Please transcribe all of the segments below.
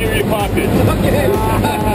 in your pocket.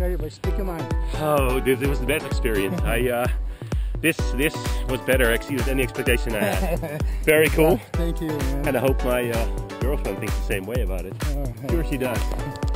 very much. speak your mind. Oh, this, was the best experience. I, uh, this this was better. Exceeded any expectation I had. Very cool. Thank you. Man. And I hope my uh, girlfriend thinks the same way about it. Uh, sure she does.